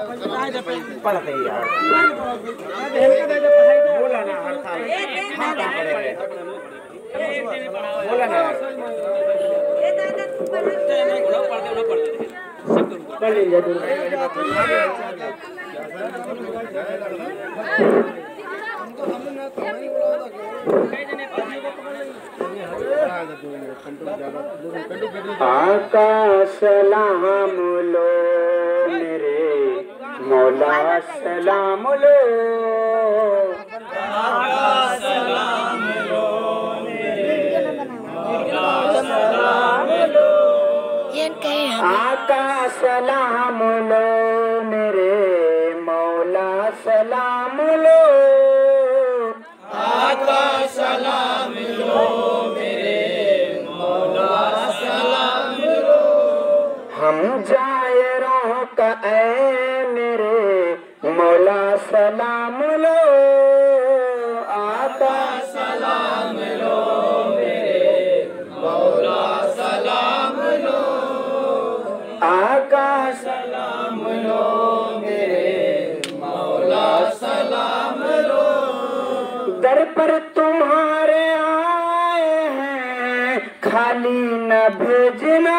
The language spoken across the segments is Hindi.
यार पढ़े बोला ना पढ़ लीजिए तुम आका लो। मौला सलाम लो आका सलाम लो जायरों का ऐ मेरे मौला सलाम लो, आका सलाम लो मेरे। मौला सलाम लो, आका सलाम लो मेरे। मौला सलाम लो। दर पर तुम्हारे आए हैं, खाली न भेजना।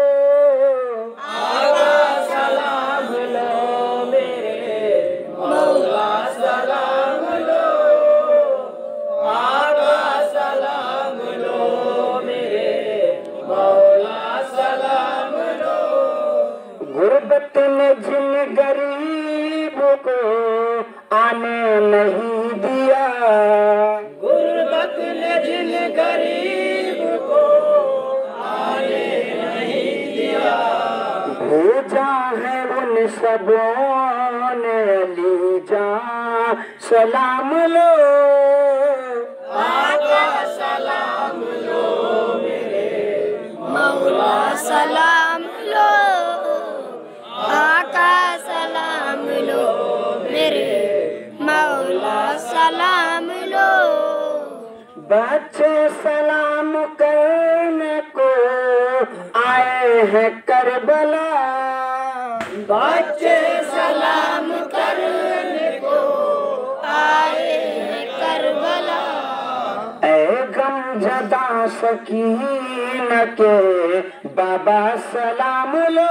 गरीब को आने नहीं दिया। गुर्बत ने जिन गरीब को आने नहीं दिया। भेजा है उन सबों ने अली जा सलाम लो। आए हैं करबला। बच्चे सलाम करने को आए हैं करबला। ए गम जदा सकीन के बाबा सलाम लो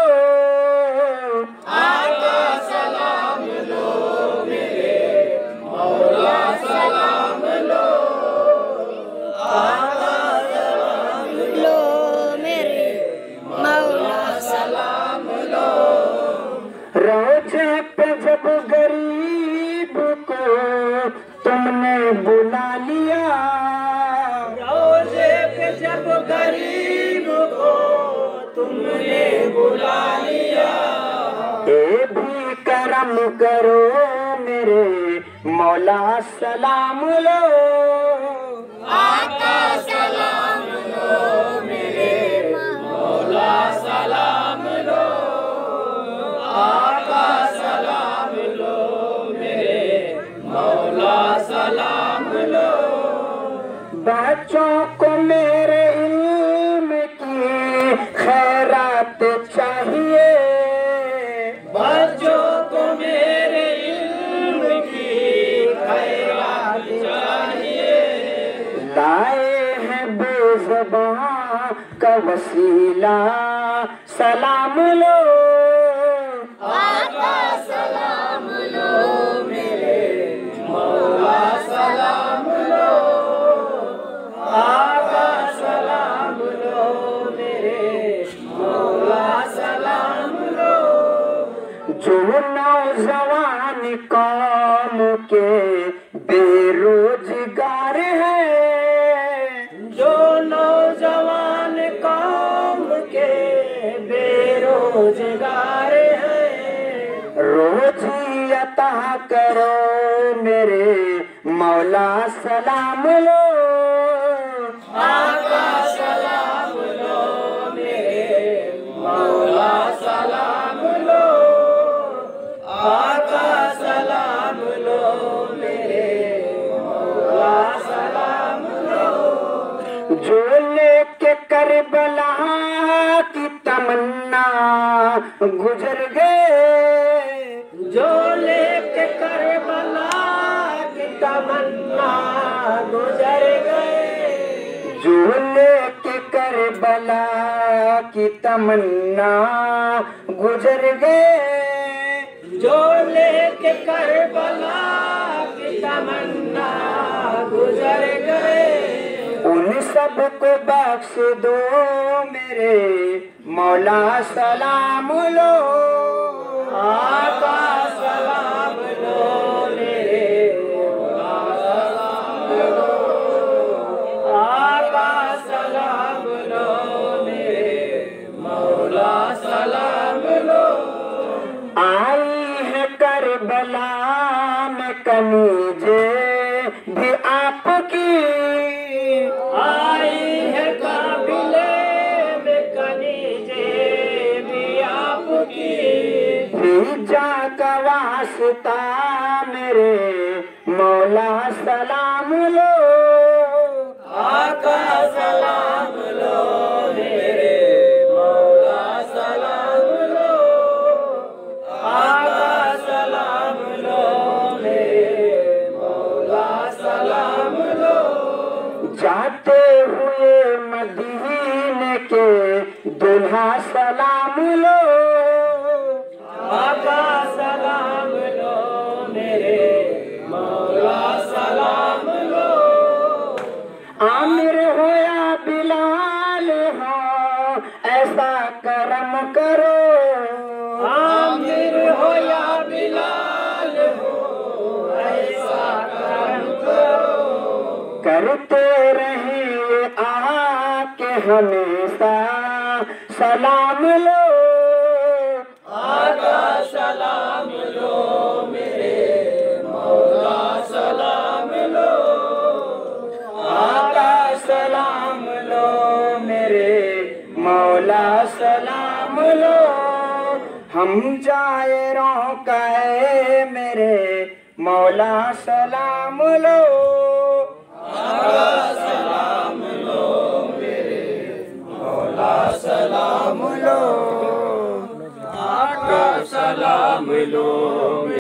तुमने बुला लिया। ए भी करम करो मेरे मौला सलाम लो। आका सलाम खैरात चाहिए। बच्चों को मेरे इल्म की खैरात चाहिए। लाए हैं बेजबां का वसीला। सलाम लो। नौजवान कौम के बेरोजगार हैं। जो नौजवान कौम के बेरोजगार हैं। रोजी अता करो मेरे मौला सलाम लो। करबला की तमन्ना गुजर गए। जो लेके करबला की तमन्ना गुजर गए। जो लेके करबला की तमन्ना गुजर गए। जो लेके करबला की तमन्ना गुजर गए। उन सबको बख्श दो मेरे, मौला सलाम लो। आका सलाम लो मेरे आका सलाम लो मौला सलाम लो। आई है में कनीजे भी आपकी वास्ता मेरे मौला सलाम लो। आका सलाम लो मेरे मौला सलाम लो। आका सलाम लो मेरे मौला सलाम लो। जाते हुए मदीने के दुल्हा सलाम लो। आका हमेशा सलाम लो। आका, सलाम लो मेरे मौला, सलाम लो। आका, सलाम लो मेरे मौला, सलाम लो। हम जायरों का है मेरे मौला, सलाम लो। सलाम लो आका सलाम लो